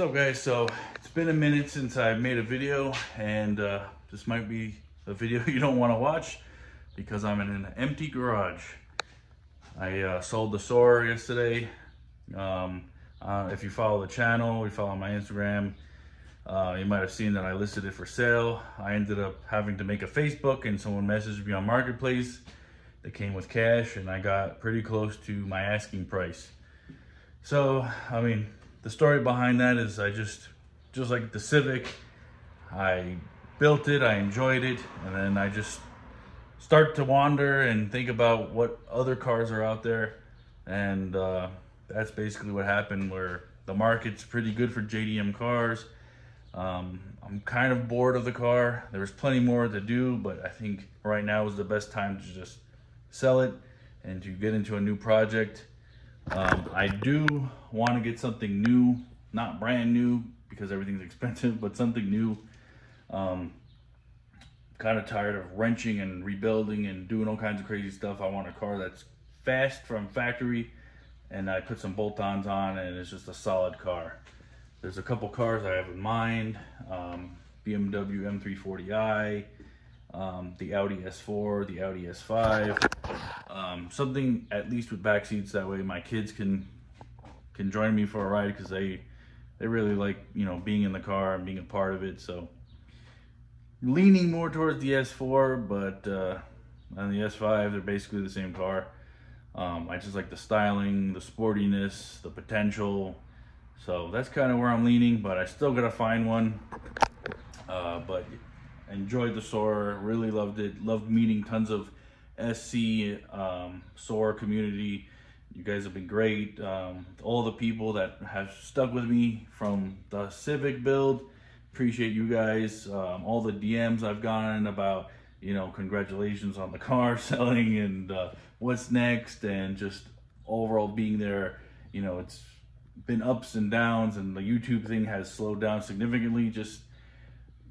Up guys? So it's been a minute since I made a video and uh, this might be a video you don't want to watch because I'm in an empty garage. I uh, sold the Soarer yesterday. Um, uh, if you follow the channel, you follow my Instagram, uh, you might have seen that I listed it for sale. I ended up having to make a Facebook and someone messaged me on Marketplace. They came with cash and I got pretty close to my asking price. So, I mean, the story behind that is I just, just like the Civic, I built it, I enjoyed it, and then I just start to wander and think about what other cars are out there. And uh, that's basically what happened where the market's pretty good for JDM cars. Um, I'm kind of bored of the car. There's plenty more to do, but I think right now is the best time to just sell it and to get into a new project. Um, I do want to get something new, not brand new because everything's expensive, but something new. Um, kind of tired of wrenching and rebuilding and doing all kinds of crazy stuff. I want a car that's fast from factory and I put some bolt-ons on and it's just a solid car. There's a couple cars I have in mind. Um, BMW M340i, um, the Audi S4, the Audi S5, um, something at least with back seats. That way my kids can can join me for a ride because they they really like you know being in the car and being a part of it. So leaning more towards the S4, but uh, on the S5 they're basically the same car. Um, I just like the styling, the sportiness, the potential. So that's kind of where I'm leaning, but I still gotta find one. Uh, but enjoyed the Soarer, really loved it. Loved meeting tons of SC um, Soarer community. You guys have been great. Um, all the people that have stuck with me from the Civic build, appreciate you guys. Um, all the DMs I've gotten about, you know, congratulations on the car selling and uh, what's next and just overall being there. You know, it's been ups and downs and the YouTube thing has slowed down significantly. Just,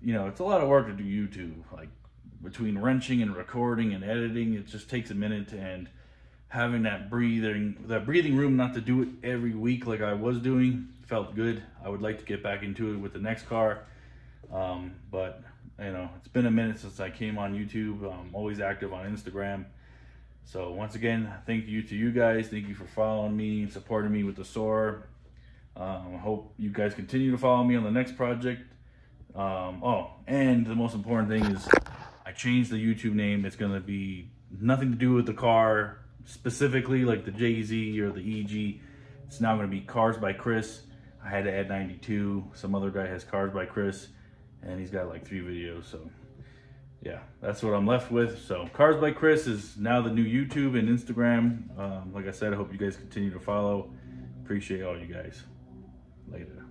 you know, it's a lot of work to do YouTube. Like between wrenching and recording and editing, it just takes a minute and having that breathing that breathing room not to do it every week like I was doing felt good. I would like to get back into it with the next car. Um, but you know, it's been a minute since I came on YouTube. I'm always active on Instagram. So once again, thank you to you guys. Thank you for following me and supporting me with the Soarer. Um, I hope you guys continue to follow me on the next project. Um, oh, and the most important thing is I changed the YouTube name. It's going to be nothing to do with the car specifically, like the JZ or the EG. It's now going to be Cars by Chris. I had to add 92. Some other guy has Cars by Chris, and he's got like three videos. So, yeah, that's what I'm left with. So, Cars by Chris is now the new YouTube and Instagram. Um, like I said, I hope you guys continue to follow. Appreciate all you guys. Later.